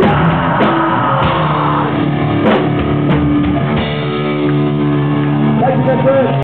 Yeah!